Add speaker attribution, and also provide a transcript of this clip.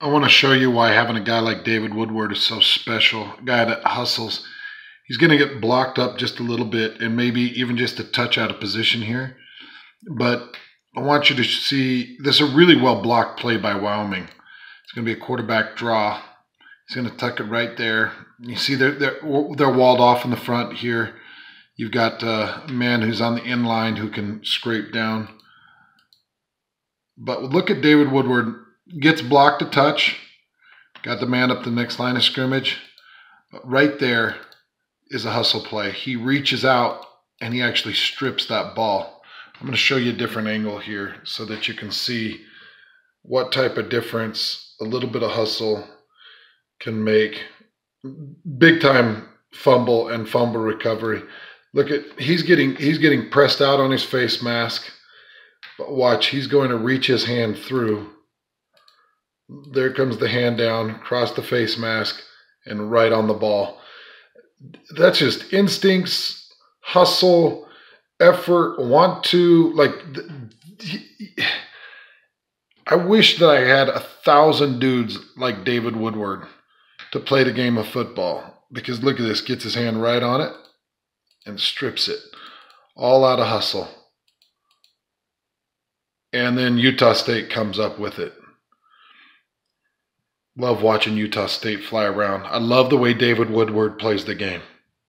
Speaker 1: I want to show you why having a guy like David Woodward is so special. A guy that hustles. He's going to get blocked up just a little bit and maybe even just a touch out of position here. But I want you to see this is a really well blocked play by Wyoming. It's going to be a quarterback draw. He's going to tuck it right there. You see they're, they're, they're walled off in the front here. You've got uh, a man who's on the in line who can scrape down. But look at David Woodward gets blocked a touch, got the man up the next line of scrimmage. Right there is a hustle play. He reaches out and he actually strips that ball. I'm going to show you a different angle here so that you can see what type of difference a little bit of hustle can make. Big time fumble and fumble recovery. Look at he's getting he's getting pressed out on his face mask. But watch, he's going to reach his hand through there comes the hand down, across the face mask, and right on the ball. That's just instincts, hustle, effort, want to like. I wish that I had a thousand dudes like David Woodward to play the game of football because look at this, gets his hand right on it and strips it, all out of hustle. And then Utah State comes up with it. Love watching Utah State fly around. I love the way David Woodward plays the game.